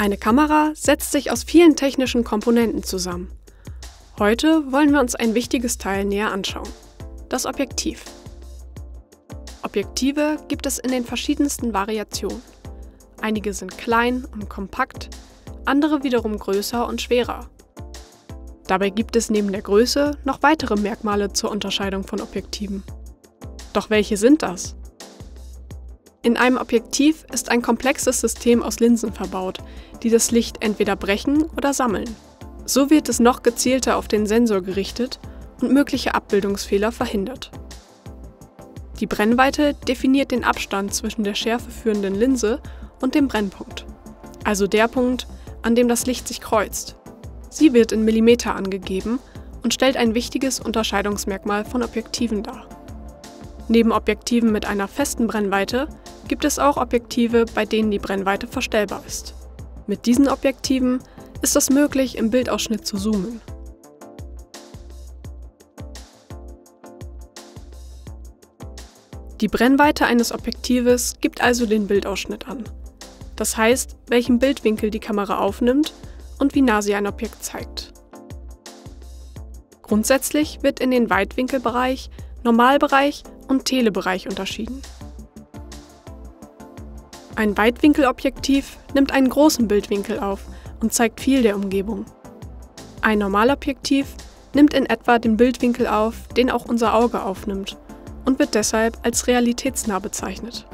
Eine Kamera setzt sich aus vielen technischen Komponenten zusammen. Heute wollen wir uns ein wichtiges Teil näher anschauen. Das Objektiv. Objektive gibt es in den verschiedensten Variationen. Einige sind klein und kompakt, andere wiederum größer und schwerer. Dabei gibt es neben der Größe noch weitere Merkmale zur Unterscheidung von Objektiven. Doch welche sind das? In einem Objektiv ist ein komplexes System aus Linsen verbaut, die das Licht entweder brechen oder sammeln. So wird es noch gezielter auf den Sensor gerichtet und mögliche Abbildungsfehler verhindert. Die Brennweite definiert den Abstand zwischen der schärfeführenden Linse und dem Brennpunkt, also der Punkt, an dem das Licht sich kreuzt. Sie wird in Millimeter angegeben und stellt ein wichtiges Unterscheidungsmerkmal von Objektiven dar. Neben Objektiven mit einer festen Brennweite gibt es auch Objektive, bei denen die Brennweite verstellbar ist. Mit diesen Objektiven ist es möglich, im Bildausschnitt zu zoomen. Die Brennweite eines Objektives gibt also den Bildausschnitt an. Das heißt, welchen Bildwinkel die Kamera aufnimmt und wie nah sie ein Objekt zeigt. Grundsätzlich wird in den Weitwinkelbereich, Normalbereich und Telebereich unterschieden. Ein Weitwinkelobjektiv nimmt einen großen Bildwinkel auf und zeigt viel der Umgebung. Ein Normalobjektiv nimmt in etwa den Bildwinkel auf, den auch unser Auge aufnimmt und wird deshalb als realitätsnah bezeichnet.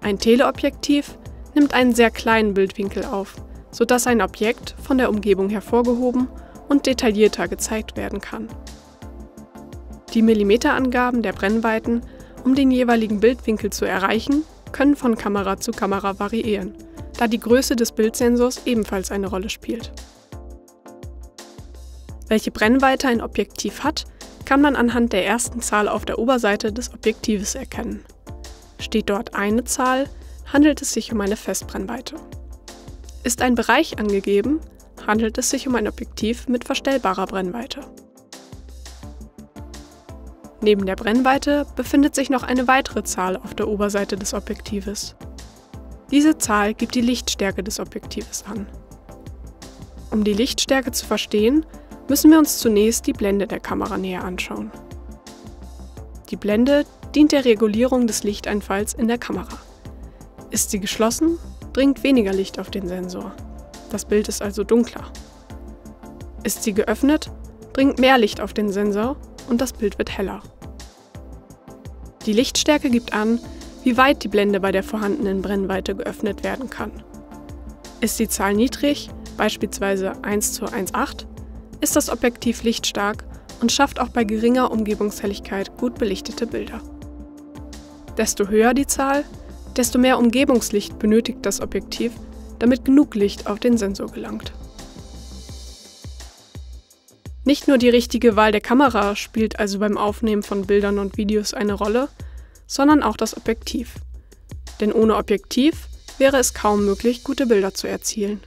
Ein Teleobjektiv nimmt einen sehr kleinen Bildwinkel auf, sodass ein Objekt von der Umgebung hervorgehoben und detaillierter gezeigt werden kann. Die Millimeterangaben der Brennweiten, um den jeweiligen Bildwinkel zu erreichen, können von Kamera zu Kamera variieren, da die Größe des Bildsensors ebenfalls eine Rolle spielt. Welche Brennweite ein Objektiv hat, kann man anhand der ersten Zahl auf der Oberseite des Objektives erkennen. Steht dort eine Zahl, handelt es sich um eine Festbrennweite. Ist ein Bereich angegeben, handelt es sich um ein Objektiv mit verstellbarer Brennweite. Neben der Brennweite befindet sich noch eine weitere Zahl auf der Oberseite des Objektives. Diese Zahl gibt die Lichtstärke des Objektives an. Um die Lichtstärke zu verstehen, müssen wir uns zunächst die Blende der Kamera näher anschauen. Die Blende dient der Regulierung des Lichteinfalls in der Kamera. Ist sie geschlossen, dringt weniger Licht auf den Sensor. Das Bild ist also dunkler. Ist sie geöffnet, dringt mehr Licht auf den Sensor und das Bild wird heller. Die Lichtstärke gibt an, wie weit die Blende bei der vorhandenen Brennweite geöffnet werden kann. Ist die Zahl niedrig, beispielsweise 1 zu 1,8, ist das Objektiv lichtstark und schafft auch bei geringer Umgebungshelligkeit gut belichtete Bilder. Desto höher die Zahl, desto mehr Umgebungslicht benötigt das Objektiv, damit genug Licht auf den Sensor gelangt. Nicht nur die richtige Wahl der Kamera spielt also beim Aufnehmen von Bildern und Videos eine Rolle, sondern auch das Objektiv. Denn ohne Objektiv wäre es kaum möglich, gute Bilder zu erzielen.